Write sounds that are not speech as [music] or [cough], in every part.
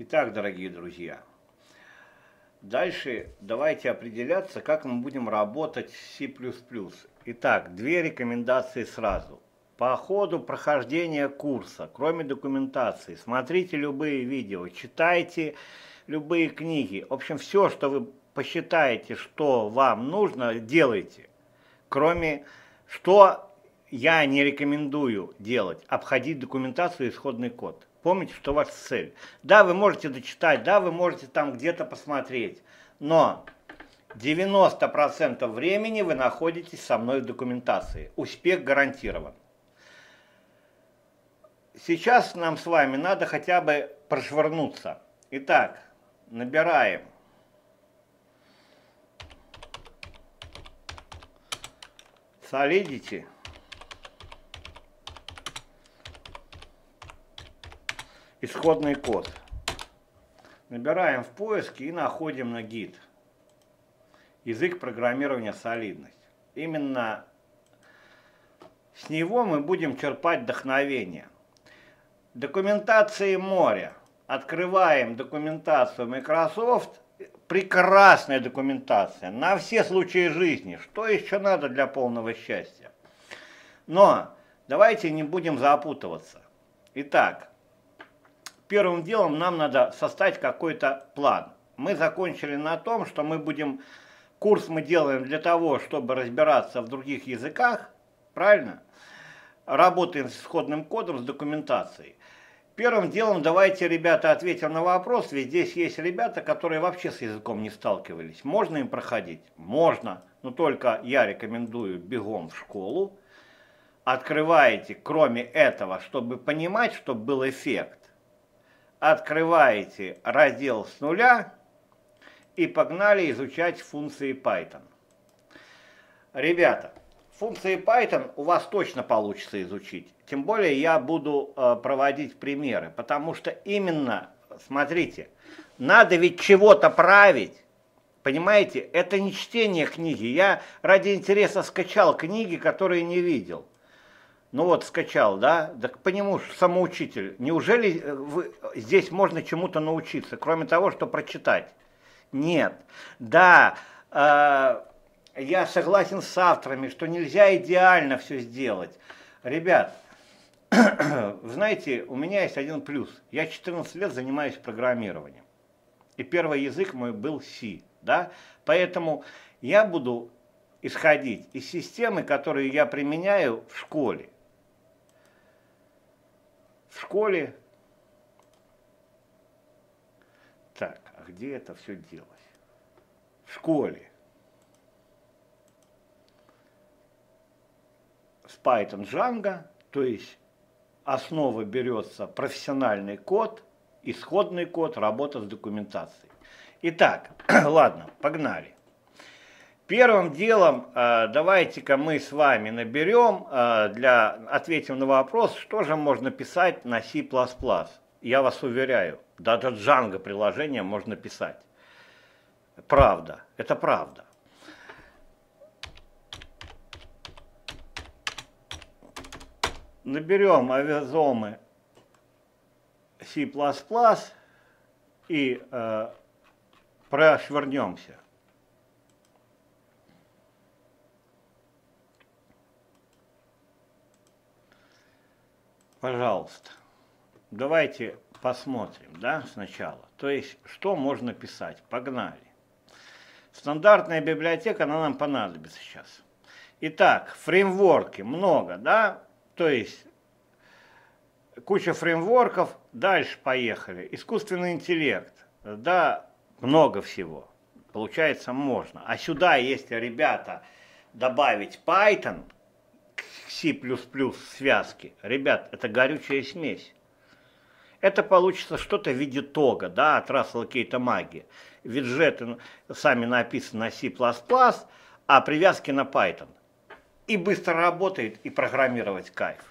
Итак, дорогие друзья, дальше давайте определяться, как мы будем работать с C++. Итак, две рекомендации сразу. По ходу прохождения курса, кроме документации, смотрите любые видео, читайте любые книги. В общем, все, что вы посчитаете, что вам нужно, делайте. Кроме, что я не рекомендую делать, обходить документацию и исходный код. Помните, что ваша цель. Да, вы можете дочитать, да, вы можете там где-то посмотреть, но 90% времени вы находитесь со мной в документации. Успех гарантирован. Сейчас нам с вами надо хотя бы прошвырнуться. Итак, набираем Solidity – исходный код. Набираем в поиске и находим на гид. Язык программирования солидность. Именно с него мы будем черпать вдохновение. Документации моря. Открываем документацию Microsoft. Прекрасная документация на все случаи жизни. Что еще надо для полного счастья? Но давайте не будем запутываться. Итак, первым делом нам надо составить какой-то план. Мы закончили на том, что мы будем, курс мы делаем для того, чтобы разбираться в других языках, правильно? Работаем с исходным кодом, с документацией. Первым делом давайте, ребята, ответим на вопрос, ведь здесь есть ребята, которые вообще с языком не сталкивались. Можно им проходить? Можно, но только я рекомендую бегом в школу. Открываете, кроме этого, чтобы понимать, чтобы был эффект, открываете раздел с нуля и погнали изучать функции Python. Ребята, функции Python у вас точно получится изучить. Тем более я буду э, проводить примеры, потому что именно, смотрите, надо ведь чего-то править. Понимаете, это не чтение книги. Я ради интереса скачал книги, которые не видел. Ну вот, скачал, да? Так по нему самоучитель. Неужели э, вы, здесь можно чему-то научиться, кроме того, что прочитать? Нет. Да, э, я согласен с авторами, что нельзя идеально все сделать. Ребят, [clears throat] знаете, у меня есть один плюс. Я 14 лет занимаюсь программированием. И первый язык мой был C, да? Поэтому я буду исходить из системы, которую я применяю в школе в школе. Так, а где это все делать? В школе. С Python Django, то есть основа берется профессиональный код, исходный код, работа с документацией. Итак, [clears throat] ладно, погнали. Первым делом э, давайте-ка мы с вами наберем, э, для, ответим на вопрос, что же можно писать на C++. Я вас уверяю, даже Django приложение можно писать. Правда, это правда. Наберем авиазомы C++ и э, прошвырнемся. Пожалуйста, давайте посмотрим, да, сначала. То есть, что можно писать? Погнали. Стандартная библиотека, она нам понадобится сейчас. Итак, фреймворки много, да, то есть куча фреймворков, дальше поехали. Искусственный интеллект, да, много всего. Получается, можно. А сюда, если, ребята, добавить Python, C++ связки. Ребят, это горючая смесь. Это получится что-то в виде тога, да, от Рассела Кейта Маги. Виджеты сами написаны на C++, а привязки на Python. И быстро работает, и программировать кайф.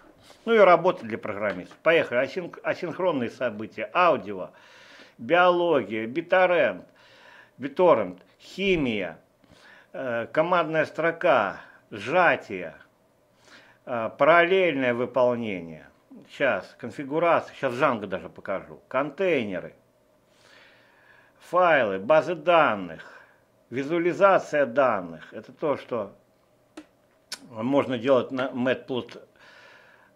Ну и работа для программистов. Поехали. Асин, асинхронные события, аудио, биология, биторент, биторент, химия, э, командная строка, сжатие – параллельное выполнение. Сейчас, конфигурация, сейчас Django даже покажу. Контейнеры. файлы, базы данных, визуализация данных. Это то, что можно делать на Matplotlib,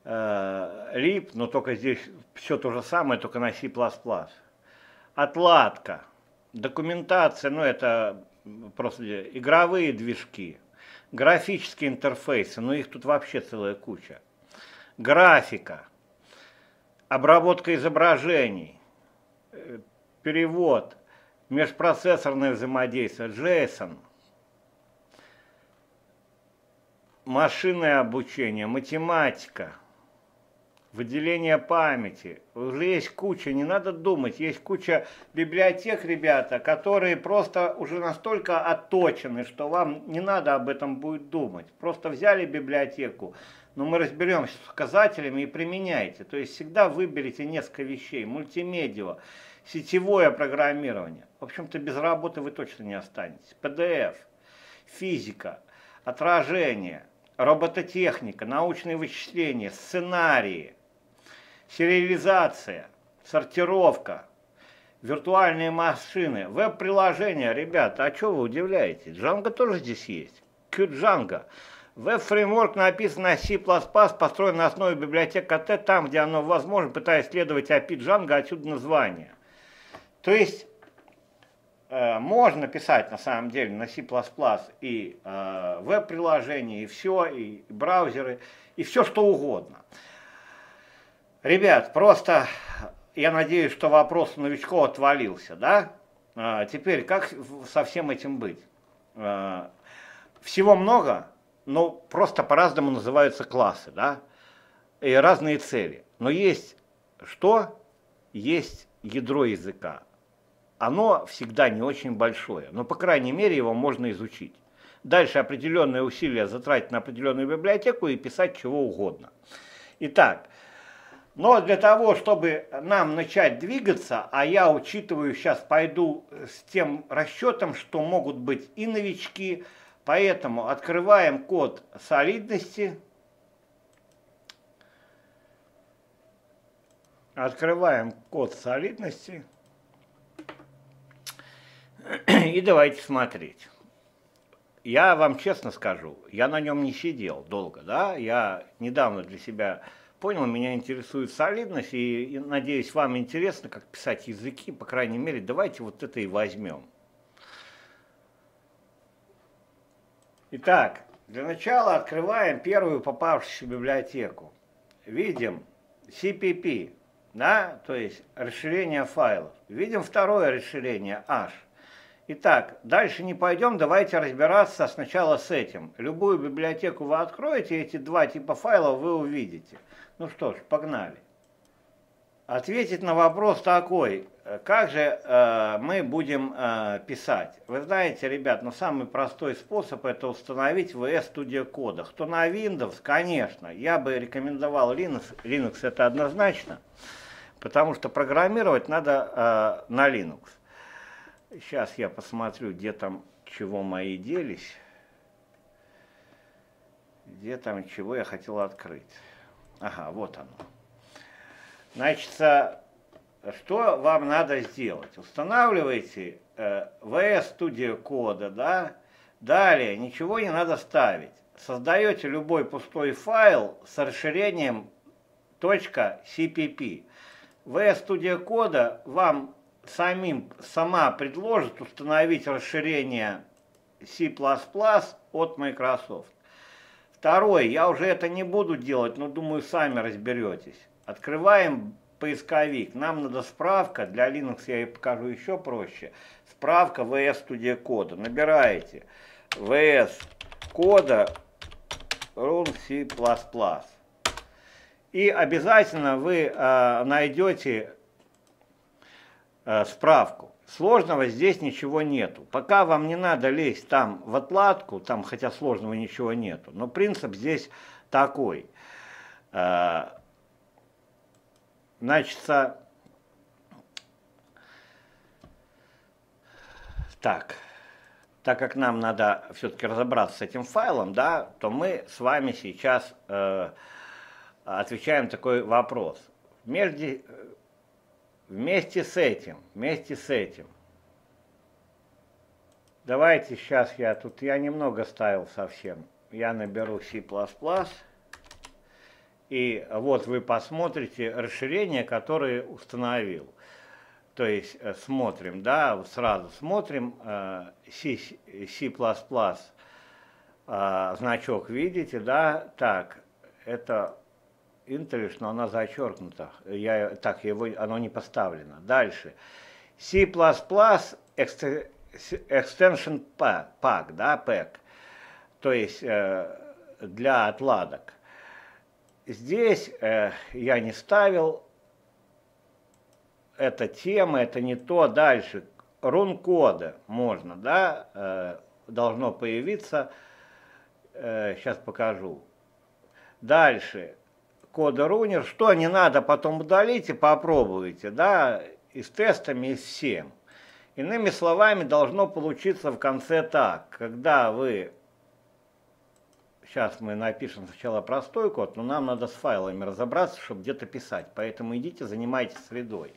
э, но только здесь все то же самое, только на C++. Отладка, документация, ну это просто игровые движки, графические интерфейсы, ну их тут вообще целая куча. Графика, обработка изображений, э, перевод, межпроцессорное взаимодействие, JSON, машинное обучение, математика, выделение памяти. Уже есть куча, не надо думать, есть куча библиотек, ребята, которые просто уже настолько отточены, что вам не надо об этом будет думать. Просто взяли библиотеку, но мы разберемся с показателями и применяйте. То есть всегда выберите несколько вещей. Мультимедиа, сетевое программирование. В общем-то, без работы вы точно не останетесь. PDF, физика, отражение, робототехника, научные вычисления, сценарии, сериализация, сортировка, виртуальные машины, веб-приложения. Ребята, а что вы удивляетесь? Django тоже здесь есть. QDjango. Веб-фреймворк написан на C++, построен на основе библиотек КТ, там, где оно возможно, пытаясь следовать API Django, отсюда название. То есть, э, можно писать на самом деле на C++ и э, веб-приложения, и все, и браузеры, и все что угодно. Ребят, просто я надеюсь, что вопрос новичков отвалился, да? А, теперь, как со всем этим быть? А, всего много, но просто по-разному называются классы, да? И разные цели. Но есть что? Есть ядро языка. Оно всегда не очень большое, но, по крайней мере, его можно изучить. Дальше определенные усилия затратить на определенную библиотеку и писать чего угодно. Итак, но для того, чтобы нам начать двигаться, а я учитываю, сейчас пойду с тем расчетом, что могут быть и новички, поэтому открываем код солидности. Открываем код солидности. И давайте смотреть. Я вам честно скажу, я на нем не сидел долго, да, я недавно для себя понял, меня интересует солидность, и, и надеюсь, вам интересно, как писать языки, по крайней мере, давайте вот это и возьмем. Итак, для начала открываем первую попавшуюся библиотеку. Видим CPP, да, то есть расширение файлов. Видим второе расширение H. Итак, дальше не пойдем, давайте разбираться сначала с этим. Любую библиотеку вы откроете, эти два типа файлов вы увидите. Ну что ж, погнали. Ответить на вопрос такой, как же э, мы будем э, писать? Вы знаете, ребят, ну самый простой способ это установить VS Studio Code. Кто на Windows, конечно, я бы рекомендовал Linux, Linux это однозначно, потому что программировать надо э, на Linux. Сейчас я посмотрю, где там чего мои делись, где там чего я хотел открыть. Ага, вот оно. Значит, что вам надо сделать? Устанавливайте э, VS Studio кода, да? Далее, ничего не надо ставить. Создаете любой пустой файл с расширением .cpp. VS Studio кода вам самим, сама предложит установить расширение C++ от Microsoft. Второе, я уже это не буду делать, но думаю, сами разберетесь. Открываем поисковик. Нам надо справка, для Linux я покажу еще проще. Справка VS Studio кода. Набираете VS кода run C++. И обязательно вы э, найдете э, справку. Сложного здесь ничего нету. Пока вам не надо лезть там в отладку, там хотя сложного ничего нету. Но принцип здесь такой. Э, значит, так, так как нам надо все-таки разобраться с этим файлом, да, то мы с вами сейчас э, отвечаем такой вопрос. Между, Вместе с этим, вместе с этим, Давайте сейчас я тут, я немного ставил совсем. Я наберу C++. И вот вы посмотрите расширение, которое установил. То есть э, смотрим, да, сразу смотрим э, C, э, значок видите, да, так, это English, но она зачеркнута, я, так, его, оно не поставлено. Дальше, C++ extension pack, да, pack, то есть для отладок. Здесь я не ставил, эта тема, это не то. Дальше, рун-кода можно, да, э, должно появиться. Э, сейчас покажу. Дальше, кода рунер. Что не надо, потом удалите, попробуйте, да, и с тестами, и с всем. Иными словами, должно получиться в конце так, когда вы Сейчас мы напишем сначала простой код, но нам надо с файлами разобраться, чтобы где-то писать. Поэтому идите, занимайтесь средой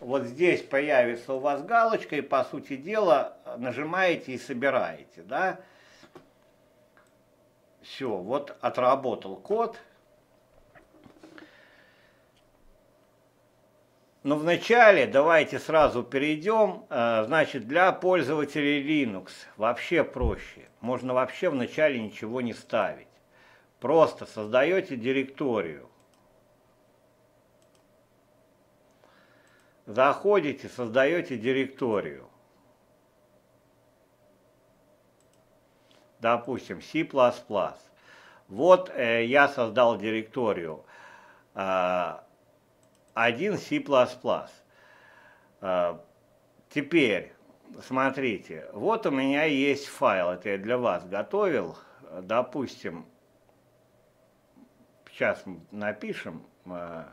вот здесь появится у вас галочка, и по сути дела нажимаете и собираете, да. Все, вот отработал код. Но вначале давайте сразу перейдем, э, значит, для пользователей Linux вообще проще. Можно вообще вначале ничего не ставить. Просто создаете директорию. заходите, создаете директорию. Допустим, C++. Вот э, я создал директорию э, 1 C++. Э, теперь, смотрите, вот у меня есть файл, это я для вас готовил. Допустим, сейчас напишем. Э,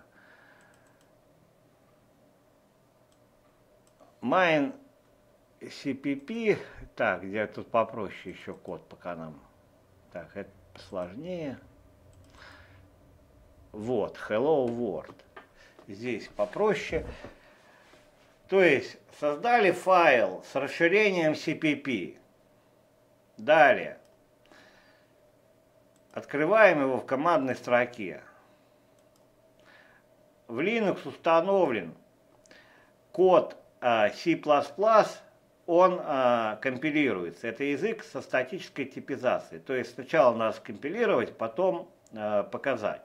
main CPP, так, где тут попроще еще код пока нам. Так, это сложнее. Вот, hello world. Здесь попроще. То есть создали файл с расширением CPP. Далее. Открываем его в командной строке. В Linux установлен код а, C++, он а, компилируется. Это язык со статической типизацией. То есть сначала надо скомпилировать, потом а, показать.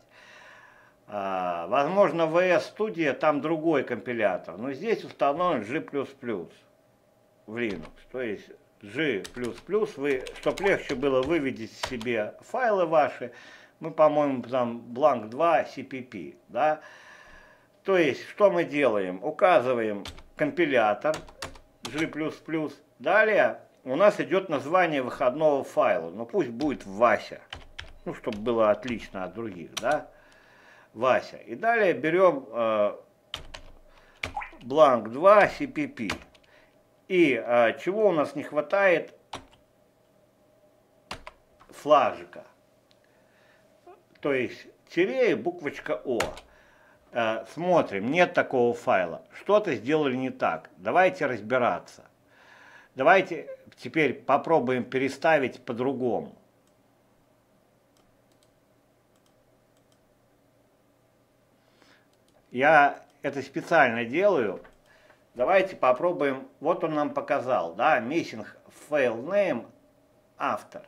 Возможно, в VS Studio там другой компилятор, но здесь установлен G++ в Linux. То есть G++, вы, чтобы легче было выведить себе файлы ваши, мы, по-моему, там blank 2 CPP, да, то есть, что мы делаем? Указываем компилятор G++. Далее у нас идет название выходного файла. Ну пусть будет Вася. Ну, чтобы было отлично от других, да? Вася. И далее берем э, бланк 2 CPP. И э, чего у нас не хватает? Флажика. То есть тире и буквочка О. Э, смотрим, нет такого файла, что-то сделали не так, давайте разбираться. Давайте теперь попробуем переставить по-другому. Я это специально делаю. Давайте попробуем. Вот он нам показал, да, missing fail name автор.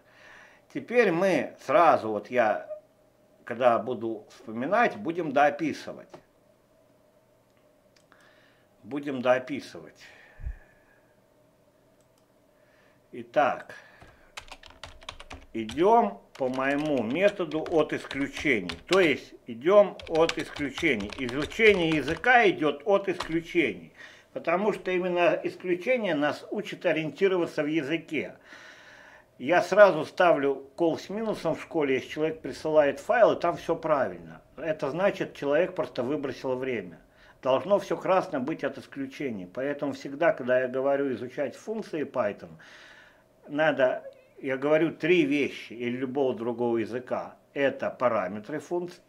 Теперь мы сразу, вот я когда буду вспоминать, будем дописывать. Будем дописывать. Итак, идем по моему методу от исключений. То есть идем от исключений. Изучение языка идет от исключений. Потому что именно исключение нас учит ориентироваться в языке. Я сразу ставлю кол с минусом в школе, если человек присылает файл, и там все правильно. Это значит, человек просто выбросил время. Должно все красно быть от исключений. Поэтому всегда, когда я говорю изучать функции Python, надо, я говорю три вещи или любого другого языка. Это параметры функций,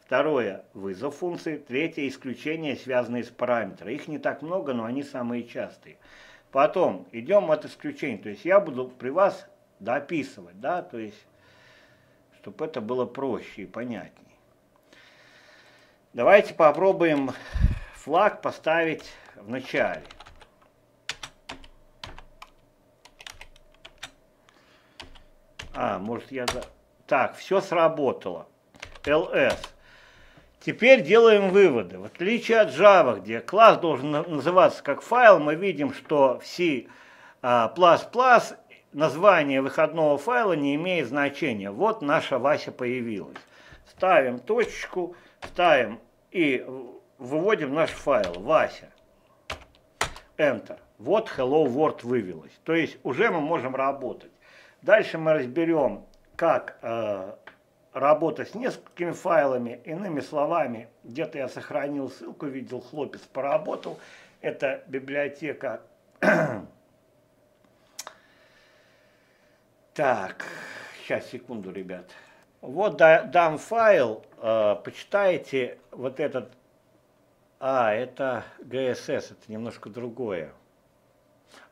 второе – вызов функции, третье – исключения, связанные с параметрами. Их не так много, но они самые частые. Потом идем от исключения. То есть я буду при вас дописывать, да, то есть, чтобы это было проще и понятнее. Давайте попробуем флаг поставить в начале. А, может я... Так, все сработало. ls. Теперь делаем выводы. В отличие от Java, где класс должен называться как файл, мы видим, что в C++ а, название выходного файла не имеет значения. Вот наша Вася появилась. Ставим точечку, ставим и выводим наш файл Вася. Enter. Вот Hello World вывелось. То есть уже мы можем работать. Дальше мы разберем, как э, работать с несколькими файлами. Иными словами, где-то я сохранил ссылку, видел, хлопец поработал. Это библиотека. [clears throat] так, сейчас, секунду, ребят. Вот дам файл, э, почитайте вот этот. А, это GSS, это немножко другое.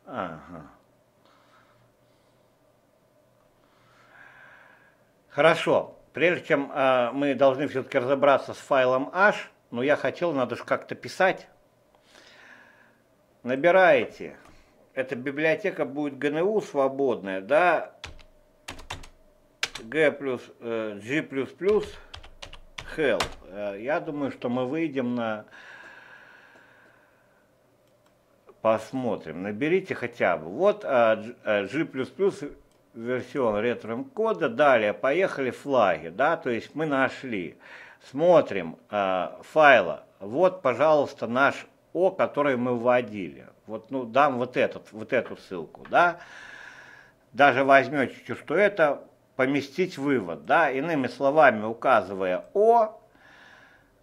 Ага. Хорошо. Прежде чем э, мы должны все-таки разобраться с файлом h, но я хотел, надо же как-то писать. Набираете. Эта библиотека будет GNU свободная, да, G плюс, э, G плюс плюс, hell. Э, я думаю, что мы выйдем на... Посмотрим. Наберите хотя бы. Вот э, G плюс версион ретро кода. Далее поехали флаги, да, то есть мы нашли. Смотрим э, файла. Вот, пожалуйста, наш О, который мы вводили. Вот, ну, дам вот этот, вот эту ссылку, да. Даже возьмете, что это поместить вывод, да. Иными словами, указывая О,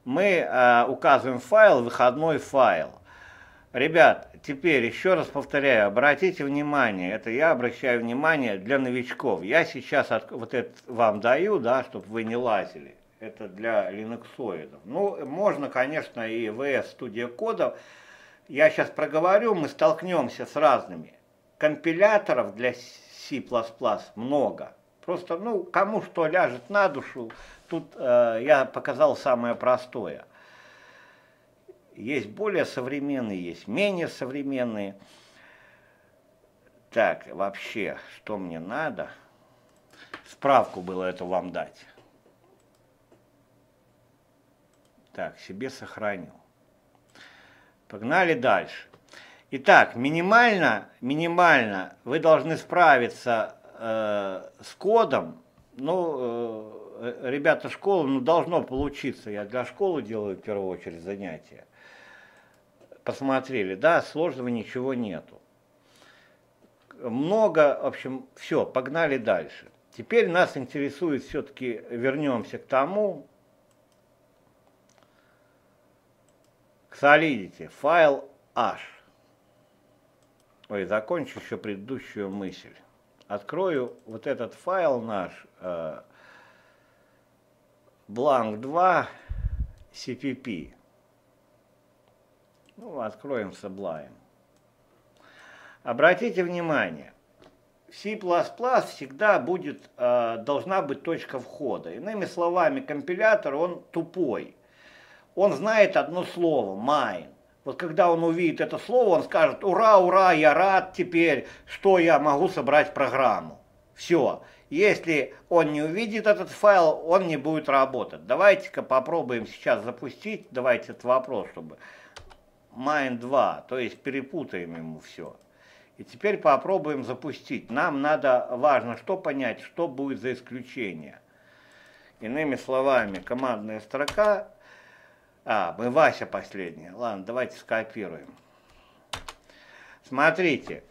мы э, указываем файл, выходной файл. Ребят, теперь еще раз повторяю, обратите внимание, это я обращаю внимание для новичков. Я сейчас от, вот это вам даю, да, чтобы вы не лазили. Это для линуксоидов. Ну, можно, конечно, и VS Studio кодов. Я сейчас проговорю, мы столкнемся с разными. Компиляторов для C++ много. Просто, ну, кому что ляжет на душу, тут э, я показал самое простое – есть более современные, есть менее современные. Так, вообще, что мне надо? Справку было это вам дать. Так, себе сохранил. Погнали дальше. Итак, минимально, минимально вы должны справиться э, с кодом. Ну, э, ребята, школы, ну, должно получиться. Я для школы делаю в первую очередь занятия посмотрели, да, сложного ничего нету. Много, в общем, все, погнали дальше. Теперь нас интересует все-таки, вернемся к тому, к Solidity, файл H. Ой, закончу еще предыдущую мысль. Открою вот этот файл наш, blank 2 CPP. Ну, откроем Sublime. Обратите внимание, в C++ всегда будет, э, должна быть точка входа. Иными словами, компилятор, он тупой. Он знает одно слово, mine. Вот когда он увидит это слово, он скажет, ура, ура, я рад теперь, что я могу собрать программу. Все. Если он не увидит этот файл, он не будет работать. Давайте-ка попробуем сейчас запустить, давайте этот вопрос, чтобы Mine 2, то есть перепутаем ему все. И теперь попробуем запустить. Нам надо, важно, что понять, что будет за исключение. Иными словами, командная строка, а, мы Вася последняя, ладно, давайте скопируем. Смотрите,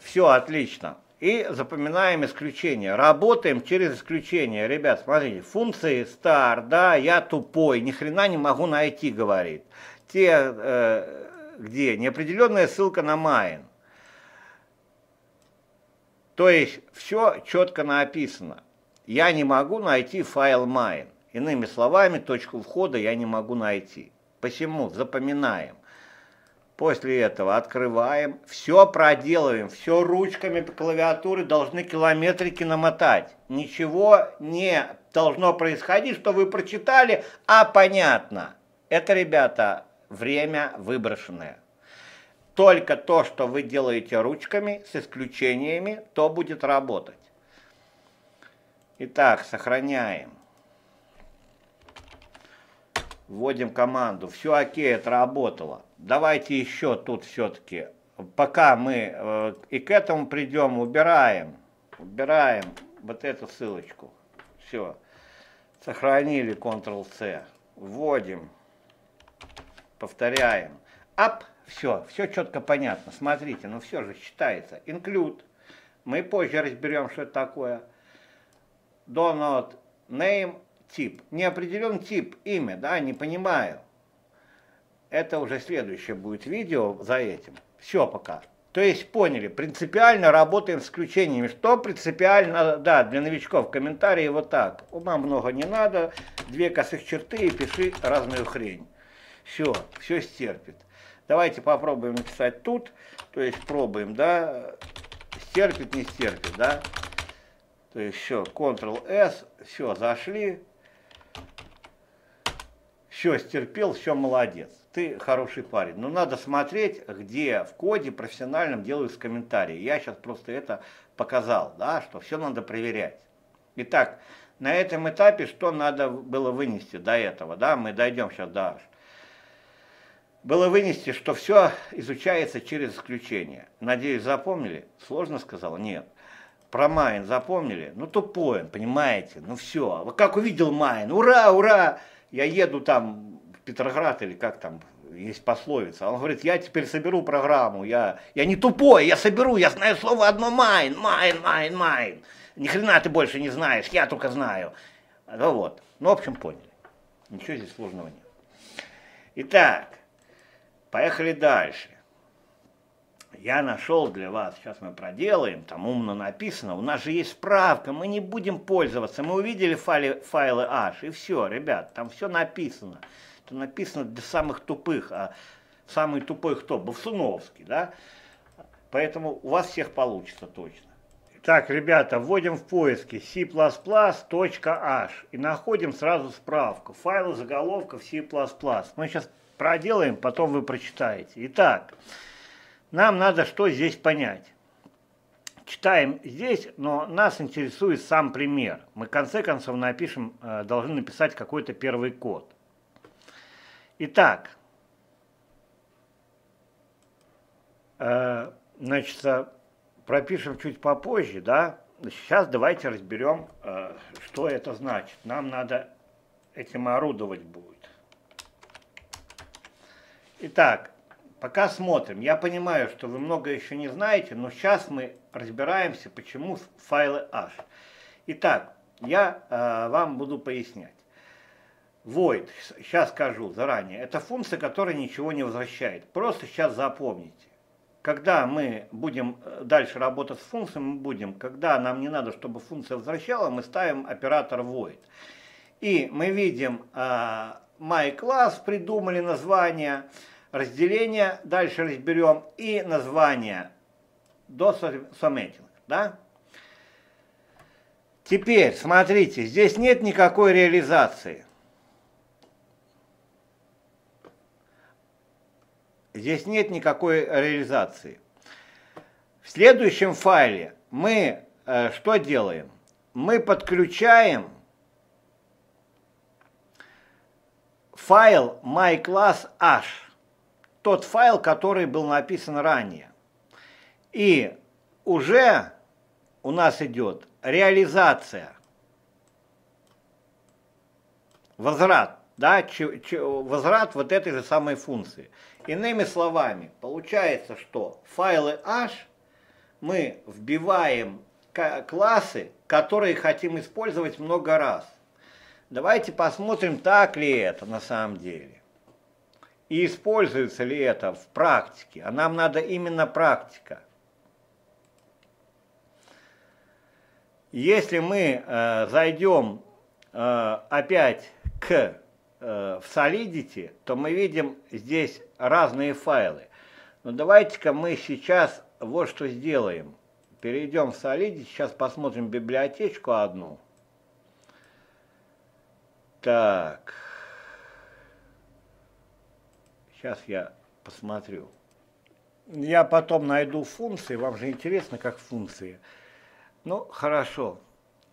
все отлично. И запоминаем исключение. Работаем через исключение. Ребят, смотрите, функции star, да, я тупой, ни хрена не могу найти, говорит те, э, где неопределенная ссылка на main. То есть все четко написано. Я не могу найти файл main. Иными словами, точку входа я не могу найти. Посему запоминаем. После этого открываем, все проделываем, все ручками по клавиатуре должны километрики намотать. Ничего не должно происходить, что вы прочитали, а понятно. Это, ребята, время выброшенное. Только то, что вы делаете ручками, с исключениями, то будет работать. Итак, сохраняем. Вводим команду. Все окей, это работало. Давайте еще тут все-таки, пока мы э, и к этому придем, убираем. Убираем вот эту ссылочку. Все. Сохранили Ctrl-C. Вводим. Повторяем. Ап. Все. Все четко понятно. Смотрите, ну все же считается. Include. Мы позже разберем, что это такое. Donut name тип. Не определен тип, имя, да, не понимаю. Это уже следующее будет видео за этим. Все пока. То есть поняли, принципиально работаем с исключениями. Что принципиально, да, для новичков, комментарии вот так. Ума много не надо, две косых черты и пиши разную хрень. Все, все стерпит. Давайте попробуем написать тут, то есть пробуем, да, стерпит, не стерпит, да. То есть все, Ctrl-S, все, зашли. Все, стерпел, все, молодец. Ты хороший парень. Но надо смотреть, где в коде профессиональном делаются комментарии. Я сейчас просто это показал, да, что все надо проверять. Итак, на этом этапе что надо было вынести до этого, да, мы дойдем сейчас до было вынести, что все изучается через исключение. Надеюсь, запомнили? Сложно сказал? Нет. Про main запомнили? Ну, тупой он, понимаете? Ну, все. Как увидел main, ура, ура! Я еду там Петроград или как там, есть пословица. Он говорит, я теперь соберу программу, я, я не тупой, я соберу, я знаю слово одно main, main, main, main. Ни хрена ты больше не знаешь, я только знаю. Ну вот, ну в общем поняли. Ничего здесь сложного нет. Итак, поехали дальше я нашел для вас, сейчас мы проделаем, там умно написано, у нас же есть справка, мы не будем пользоваться, мы увидели файлы, файлы H, и все, ребят, там все написано. Это написано для самых тупых, а самый тупой кто? Бовсуновский, да? Поэтому у вас всех получится точно. Так, ребята, вводим в поиске c++.h и находим сразу справку. Файлы заголовков C++. Мы сейчас проделаем, потом вы прочитаете. Итак, нам надо что здесь понять. Читаем здесь, но нас интересует сам пример. Мы в конце концов напишем, э, должны написать какой-то первый код. Итак, э, значит, пропишем чуть попозже, да. Сейчас давайте разберем, э, что это значит. Нам надо этим орудовать будет. Итак, Пока смотрим. Я понимаю, что вы много еще не знаете, но сейчас мы разбираемся, почему файлы H. Итак, я э, вам буду пояснять. Void, сейчас скажу заранее, это функция, которая ничего не возвращает. Просто сейчас запомните. Когда мы будем э, дальше работать с функцией, мы будем, когда нам не надо, чтобы функция возвращала, мы ставим оператор void. И мы видим э, myClass, придумали название, разделение, дальше разберем, и название сометинг, да? Теперь, смотрите, здесь нет никакой реализации. Здесь нет никакой реализации. В следующем файле мы э, что делаем? Мы подключаем файл myClassH тот файл, который был написан ранее. И уже у нас идет реализация, возврат, да, возврат вот этой же самой функции. Иными словами, получается, что файлы H мы вбиваем классы, которые хотим использовать много раз. Давайте посмотрим, так ли это на самом деле. И используется ли это в практике? А нам надо именно практика. Если мы э, зайдем э, опять к в Solidity, то мы видим здесь разные файлы. Но давайте-ка мы сейчас вот что сделаем. Перейдем в Solidity, сейчас посмотрим библиотечку одну. Так. Сейчас я посмотрю. Я потом найду функции, вам же интересно, как функции. Ну, хорошо.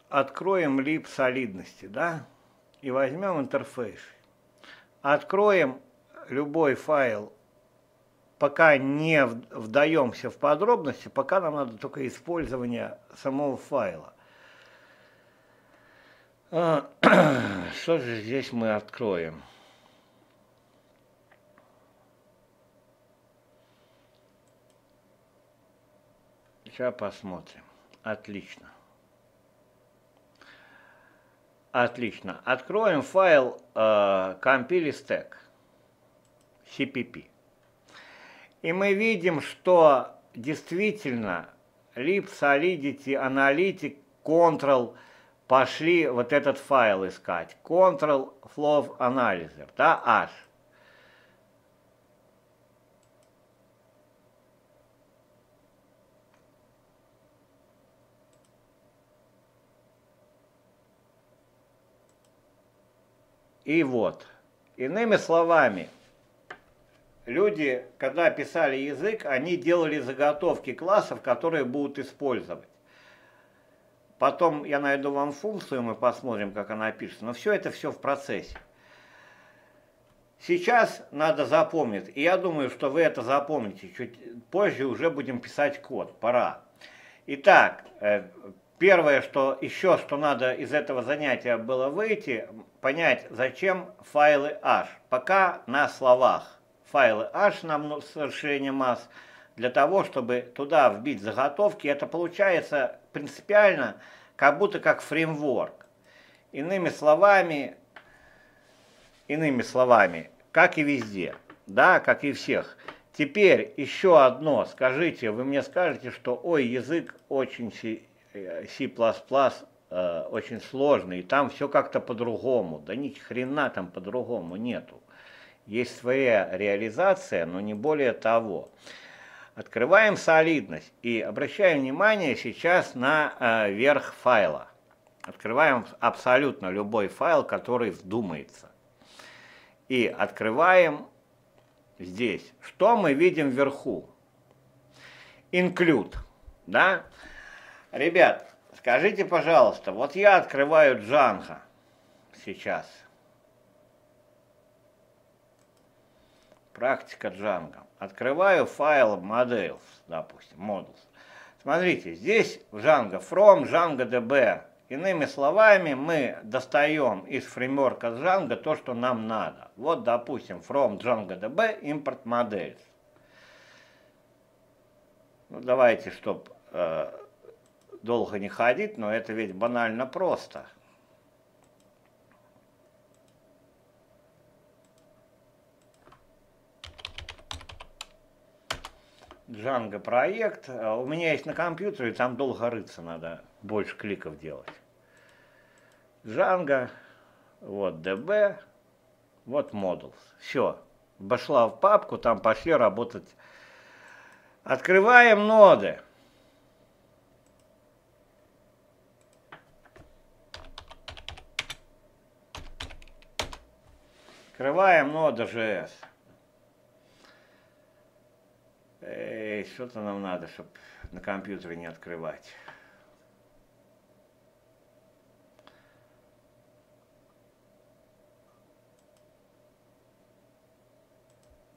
Откроем лип солидности, да? И возьмем интерфейс. Откроем любой файл, пока не вдаемся в подробности, пока нам надо только использование самого файла. А, [clears throat] что же здесь мы откроем? Сейчас посмотрим. Отлично. Отлично. Откроем файл э, compile CPP. И мы видим, что действительно lib solidity analytic control пошли вот этот файл искать. Control flow analyzer, да, H. И вот, иными словами, люди, когда писали язык, они делали заготовки классов, которые будут использовать. Потом я найду вам функцию, мы посмотрим, как она пишется. Но все это все в процессе. Сейчас надо запомнить, и я думаю, что вы это запомните. Чуть позже уже будем писать код, пора. Итак, э, Первое, что еще что надо из этого занятия было выйти, понять, зачем файлы H. Пока на словах. Файлы H нам с расширением масс для того, чтобы туда вбить заготовки. Это получается принципиально, как будто как фреймворк. Иными словами, иными словами, как и везде, да, как и всех. Теперь еще одно, скажите, вы мне скажете, что ой, язык очень C++ э, очень сложный, и там все как-то по-другому. Да ни хрена там по-другому нету. Есть своя реализация, но не более того. Открываем солидность и обращаем внимание сейчас на э, верх файла. Открываем абсолютно любой файл, который вдумается. И открываем здесь. Что мы видим вверху? Include. Да? Ребят, скажите, пожалуйста, вот я открываю Django сейчас. Практика Django. Открываю файл models, допустим, models. Смотрите, здесь Django from Django DB. Иными словами, мы достаем из фреймворка Django то, что нам надо. Вот, допустим, from Django DB import models. Ну, давайте, чтобы э, долго не ходить, но это ведь банально просто. Django проект. А у меня есть на компьютере, там долго рыться надо, больше кликов делать. Django, вот DB, вот Models. Все. Пошла в папку, там пошли работать. Открываем ноды. Открываем Node.js. Эй, что-то нам надо, чтобы на компьютере не открывать.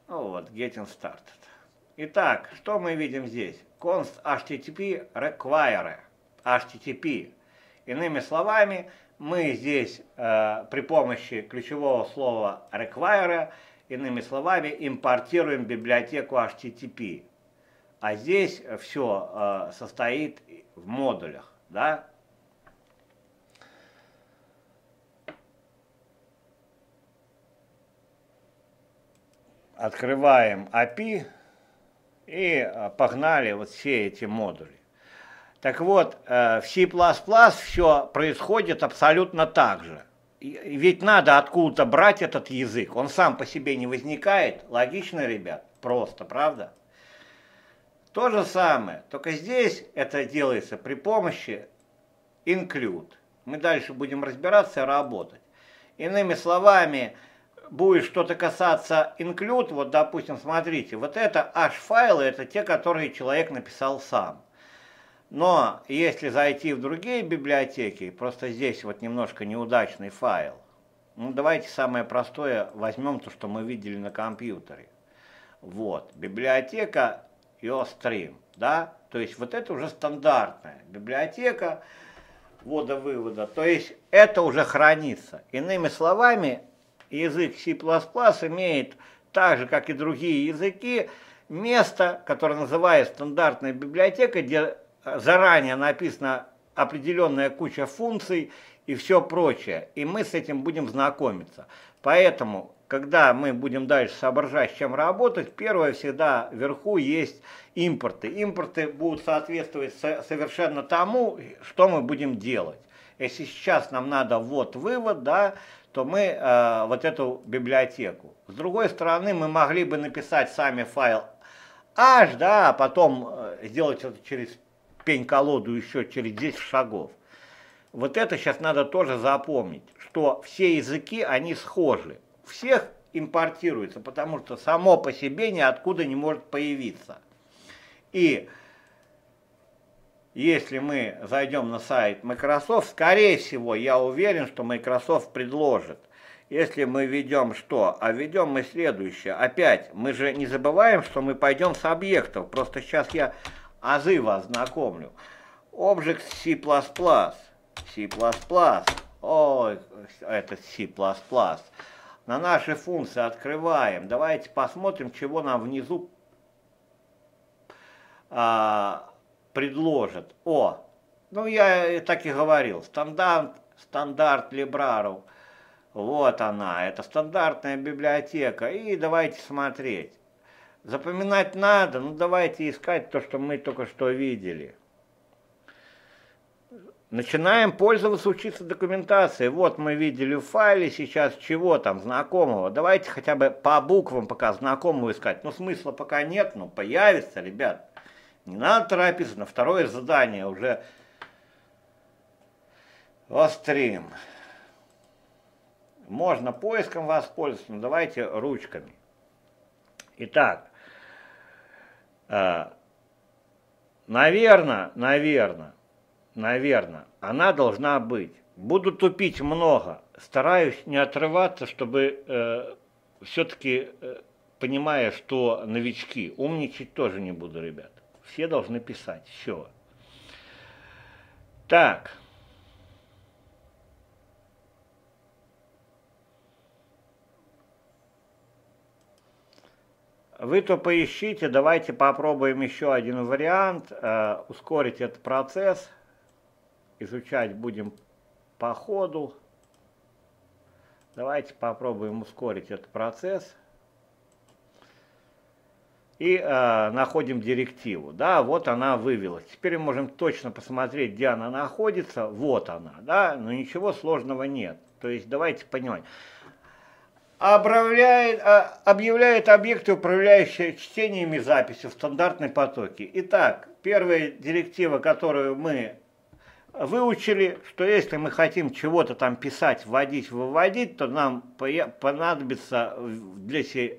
Ну вот, getting started. Итак, что мы видим здесь? const http require. http. Иными словами, мы здесь э, при помощи ключевого слова require, иными словами, импортируем библиотеку HTTP. А здесь все э, состоит в модулях. Да? Открываем API и э, погнали вот все эти модули. Так вот, э, в C++ все происходит абсолютно так же. Ведь надо откуда-то брать этот язык. Он сам по себе не возникает. Логично, ребят? Просто, правда? То же самое, только здесь это делается при помощи include. Мы дальше будем разбираться и работать. Иными словами, будет что-то касаться include, вот допустим, смотрите, вот это h-файлы, это те, которые человек написал сам. Но если зайти в другие библиотеки, просто здесь вот немножко неудачный файл, ну давайте самое простое возьмем то, что мы видели на компьютере. Вот, библиотека IOStream, да, то есть вот это уже стандартная библиотека ввода-вывода, то есть это уже хранится. Иными словами, язык C++ имеет так же, как и другие языки, место, которое называется стандартная библиотека, где заранее написана определенная куча функций и все прочее. И мы с этим будем знакомиться. Поэтому, когда мы будем дальше соображать, с чем работать, первое всегда вверху есть импорты. Импорты будут соответствовать совершенно тому, что мы будем делать. Если сейчас нам надо ввод-вывод, да, то мы э, вот эту библиотеку. С другой стороны, мы могли бы написать сами файл H, да, а потом э, сделать это через пень-колоду еще через 10 шагов. Вот это сейчас надо тоже запомнить, что все языки, они схожи. Всех импортируется, потому что само по себе ниоткуда не может появиться. И если мы зайдем на сайт Microsoft, скорее всего, я уверен, что Microsoft предложит. Если мы ведем что? А ведем мы следующее. Опять, мы же не забываем, что мы пойдем с объектов. Просто сейчас я азы вас знакомлю. Object C++, C++, ой, это C++. На наши функции открываем. Давайте посмотрим, чего нам внизу а, предложат. О, ну я так и говорил, стандарт, стандарт Libraro. Вот она, это стандартная библиотека. И давайте смотреть. Запоминать надо, ну давайте искать то, что мы только что видели. Начинаем пользоваться, учиться документацией. Вот мы видели в файле сейчас чего там, знакомого. Давайте хотя бы по буквам пока знакомого искать. Ну смысла пока нет, но появится, ребят. Не надо торопиться, на второе задание уже острим. Можно поиском воспользоваться, но давайте ручками. Итак, Наверное, наверное, наверное, она должна быть. Буду тупить много, стараюсь не отрываться, чтобы э, все-таки, э, понимая, что новички, умничать тоже не буду, ребят. Все должны писать, все. Так. Вы то поищите, давайте попробуем еще один вариант, э, ускорить этот процесс, изучать будем по ходу. Давайте попробуем ускорить этот процесс. И э, находим директиву. Да, вот она вывелась. Теперь мы можем точно посмотреть, где она находится. Вот она, да, но ничего сложного нет. То есть давайте понимать объявляет, а, объявляет объекты, управляющие чтениями записи в стандартной потоке. Итак, первая директива, которую мы выучили, что если мы хотим чего-то там писать, вводить, выводить, то нам понадобится для C++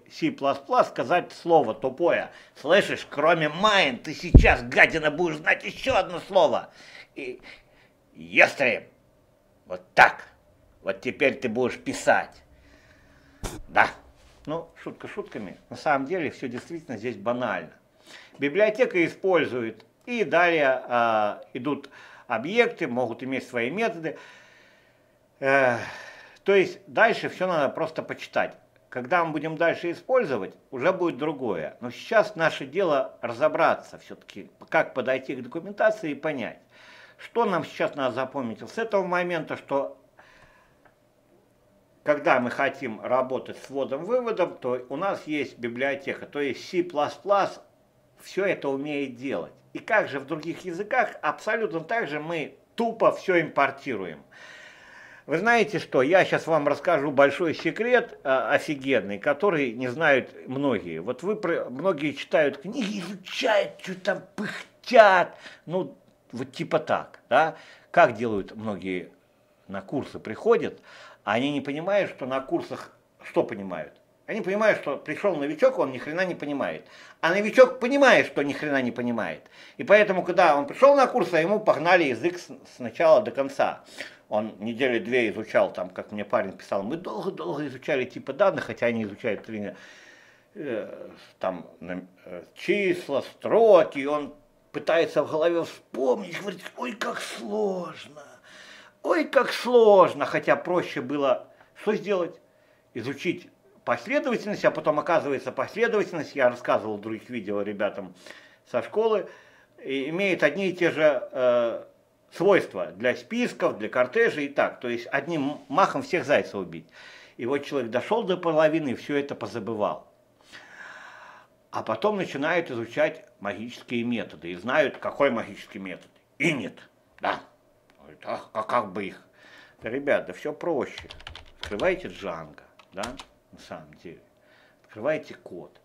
сказать слово тупое. Слышишь, кроме mine, ты сейчас, гадина, будешь знать еще одно слово. И Естрим. Вот так. Вот теперь ты будешь писать. Да. Ну, шутка шутками. На самом деле все действительно здесь банально. Библиотека использует и далее э, идут объекты, могут иметь свои методы. Э, то есть дальше все надо просто почитать. Когда мы будем дальше использовать, уже будет другое. Но сейчас наше дело разобраться все-таки, как подойти к документации и понять, что нам сейчас надо запомнить с этого момента, что когда мы хотим работать с вводом-выводом, то у нас есть библиотека, то есть C++ все это умеет делать. И как же в других языках, абсолютно так же мы тупо все импортируем. Вы знаете что, я сейчас вам расскажу большой секрет а, офигенный, который не знают многие. Вот вы, многие читают книги, изучают, что там пыхтят, ну, вот типа так, да. Как делают многие на курсы приходят, они не понимают, что на курсах, что понимают? Они понимают, что пришел новичок, он ни хрена не понимает. А новичок понимает, что ни хрена не понимает. И поэтому, когда он пришел на курс, а ему погнали язык с начала до конца. Он недели две изучал, там, как мне парень писал, мы долго-долго изучали типы данных, хотя они изучают три, э, там, э, числа, строки, он пытается в голове вспомнить, говорит, ой, как сложно, ой, как сложно, хотя проще было что сделать? Изучить последовательность, а потом оказывается последовательность, я рассказывал в других видео ребятам со школы, имеет одни и те же э, свойства для списков, для кортежей и так. То есть одним махом всех зайцев убить. И вот человек дошел до половины и все это позабывал. А потом начинают изучать магические методы и знают, какой магический метод. И нет. Да. А, а как бы их? Да, ребята, все проще. Открывайте Джанго, да, на самом деле. Открывайте код.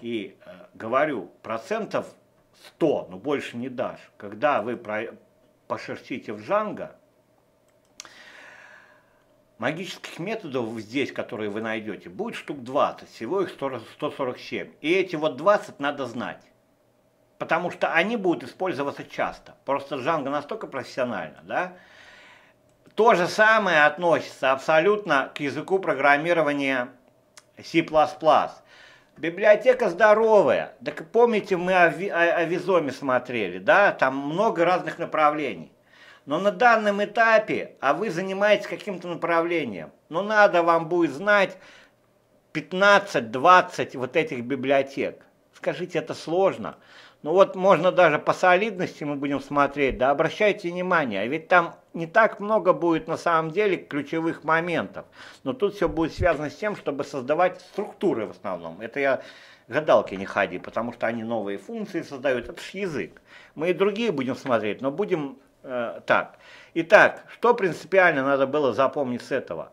И э, говорю, процентов 100, но больше не дашь. Когда вы про, пошерстите в Джанго, магических методов здесь, которые вы найдете, будет штук 20, всего их 147. И эти вот 20 надо знать. Потому что они будут использоваться часто. Просто Джанго настолько профессионально, да. То же самое относится абсолютно к языку программирования C++. Библиотека здоровая. Так помните, мы о, о, о Визоме смотрели, да? Там много разных направлений. Но на данном этапе, а вы занимаетесь каким-то направлением, ну надо вам будет знать 15-20 вот этих библиотек. Скажите, это сложно. Ну вот можно даже по солидности мы будем смотреть, да, обращайте внимание, а ведь там не так много будет на самом деле ключевых моментов. Но тут все будет связано с тем, чтобы создавать структуры в основном. Это я гадалки не ходи, потому что они новые функции создают. Это же язык. Мы и другие будем смотреть, но будем э, так. Итак, что принципиально надо было запомнить с этого?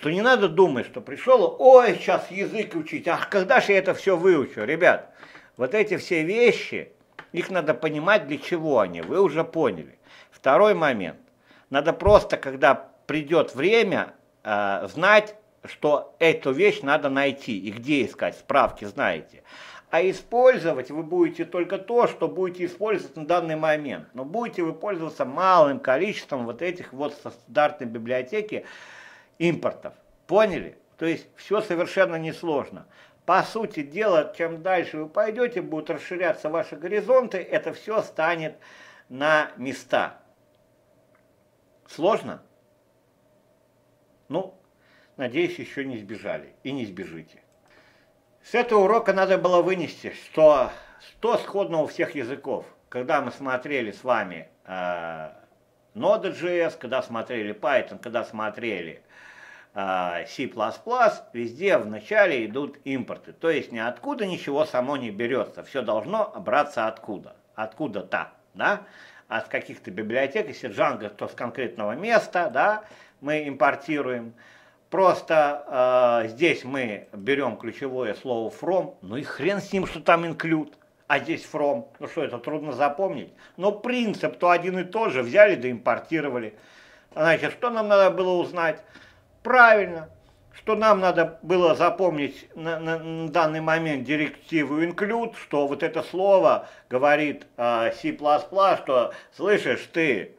Что не надо думать, что пришел, ой, сейчас язык учить, ах, когда же я это все выучу? Ребят, вот эти все вещи, их надо понимать, для чего они, вы уже поняли. Второй момент. Надо просто, когда придет время, э, знать, что эту вещь надо найти и где искать, справки знаете. А использовать вы будете только то, что будете использовать на данный момент. Но будете вы пользоваться малым количеством вот этих вот стандартной библиотеки импортов. Поняли? То есть все совершенно несложно. По сути дела, чем дальше вы пойдете, будут расширяться ваши горизонты, это все станет на места. Сложно? Ну, надеюсь, еще не сбежали и не сбежите. С этого урока надо было вынести, что, что сходного у всех языков. Когда мы смотрели с вами э, Node.js, когда смотрели Python, когда смотрели э, C++, везде вначале идут импорты. То есть ниоткуда ничего само не берется. Все должно браться откуда. Откуда-то. Да? от каких-то библиотек, если Django, то с конкретного места, да, мы импортируем. Просто э, здесь мы берем ключевое слово from, ну и хрен с ним, что там include, а здесь from. Ну что, это трудно запомнить. Но принцип то один и тот же, взяли да импортировали. Значит, что нам надо было узнать? Правильно, что нам надо было запомнить на, на, на данный момент директиву include, что вот это слово говорит э, C++, что слышишь ты,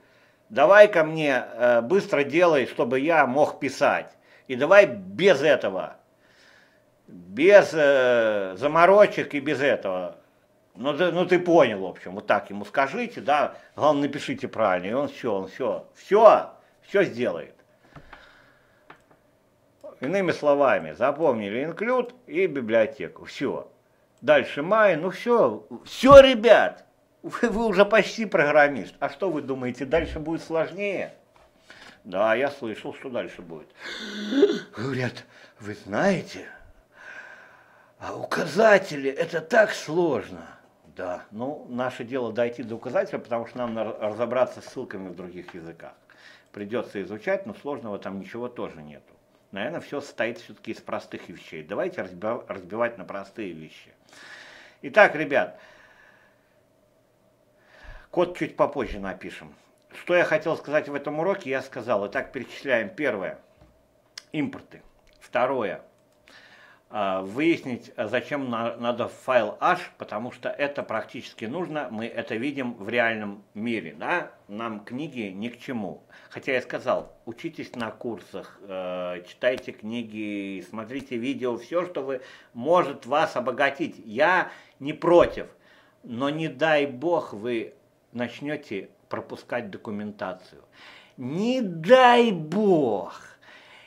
давай ко мне э, быстро делай, чтобы я мог писать. И давай без этого, без э, заморочек и без этого. Ну ты, ну ты понял, в общем, вот так ему скажите, да, главное напишите правильно, и он все, он все, все, все сделает. Иными словами, запомнили инклюд и библиотеку. Все. Дальше май, ну все, все, ребят, вы, вы уже почти программист. А что вы думаете, дальше будет сложнее? Да, я слышал, что дальше будет. Говорят, вы знаете, а указатели это так сложно. Да, ну, наше дело дойти до указателя, потому что нам надо разобраться с ссылками в других языках. придется изучать, но сложного там ничего тоже нету. Наверное, все состоит все-таки из простых вещей. Давайте разбивать на простые вещи. Итак, ребят, код чуть попозже напишем. Что я хотел сказать в этом уроке, я сказал. Итак, перечисляем. Первое. Импорты. Второе. А, выяснить, зачем надо файл h, потому что это практически нужно, мы это видим в реальном мире, да? нам книги ни к чему. Хотя я сказал, учитесь на курсах, э, читайте книги, смотрите видео, все, что вы, может вас обогатить. Я не против, но не дай бог вы начнете пропускать документацию. Не дай бог!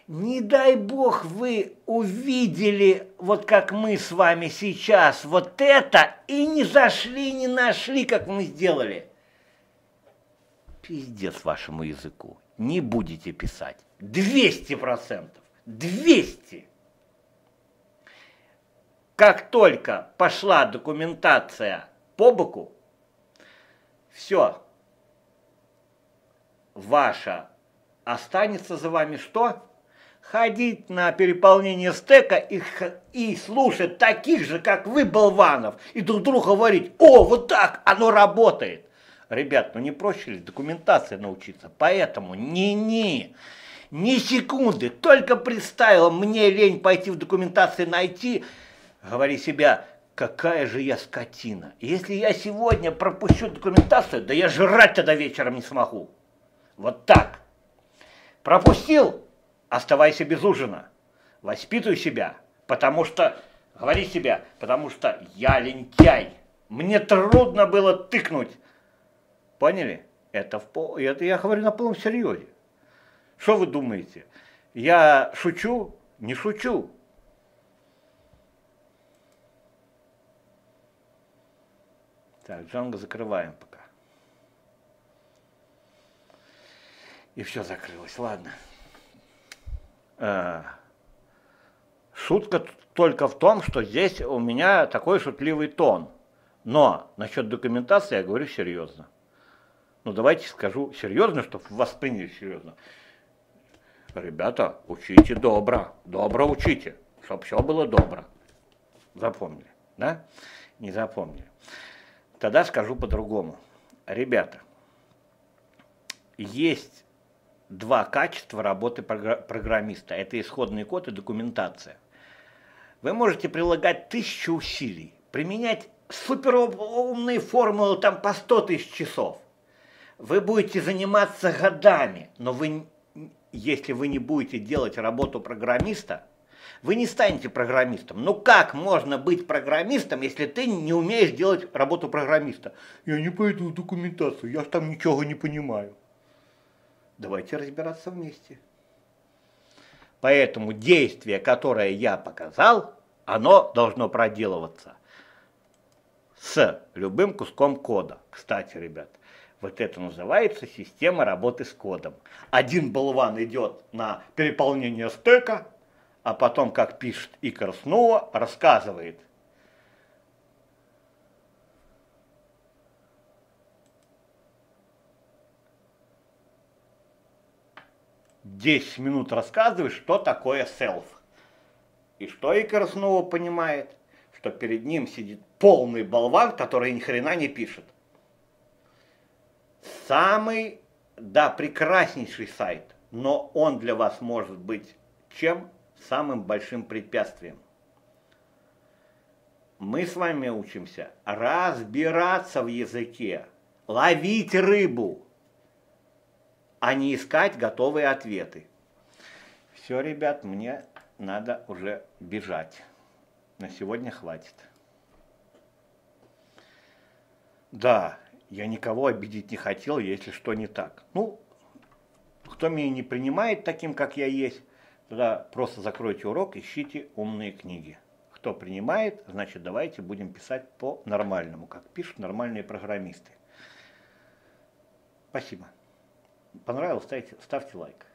Не дай бог вы увидели, вот как мы с вами сейчас, вот это, и не зашли, не нашли, как мы сделали. Пиздец вашему языку. Не будете писать. 200 процентов. 200. Как только пошла документация по боку, все, ваша останется за вами что? Ходить на переполнение стека и, и слушать таких же, как вы, болванов, и друг другу говорить, о, вот так, оно работает. Ребят, ну не проще ли документация научиться? Поэтому не-не, ни секунды, только представил, мне лень пойти в документации найти, говори себя, какая же я скотина. Если я сегодня пропущу документацию, да я жрать тогда вечером не смогу. Вот так. Пропустил, оставайся без ужина. Воспитуй себя, потому что, говори себя, потому что я лентяй. Мне трудно было тыкнуть. Поняли? Это, в, это я говорю на полном серьезе. Что вы думаете? Я шучу? Не шучу. Так, Джанго закрываем пока. И все закрылось. Ладно. Э, шутка только в том, что здесь у меня такой шутливый тон. Но насчет документации я говорю серьезно. Ну давайте скажу серьезно, чтобы вас приняли серьезно. Ребята, учите добро, добро учите, чтобы все было добро. Запомнили, да? Не запомнили. Тогда скажу по-другому. Ребята, есть два качества работы программиста. Это исходный код и документация. Вы можете прилагать тысячу усилий, применять суперумные формулы там по 100 тысяч часов. Вы будете заниматься годами, но вы, если вы не будете делать работу программиста, вы не станете программистом. Ну как можно быть программистом, если ты не умеешь делать работу программиста? Я не пойду в документацию, я там ничего не понимаю. Давайте разбираться вместе. Поэтому действие, которое я показал, оно должно проделываться с любым куском кода. Кстати, ребят, вот это называется система работы с кодом. Один болван идет на переполнение стека, а потом, как пишет Икар снова, рассказывает – 10 минут рассказываешь, что такое селф. И что Икар снова понимает? Что перед ним сидит полный болван, который ни хрена не пишет. Самый, да, прекраснейший сайт, но он для вас может быть чем? Самым большим препятствием. Мы с вами учимся разбираться в языке, ловить рыбу, а не искать готовые ответы. Все, ребят, мне надо уже бежать. На сегодня хватит. Да, я никого обидеть не хотел, если что не так. Ну, кто меня не принимает таким, как я есть, тогда просто закройте урок, ищите умные книги. Кто принимает, значит давайте будем писать по-нормальному, как пишут нормальные программисты. Спасибо. Понравилось, ставьте, ставьте лайк.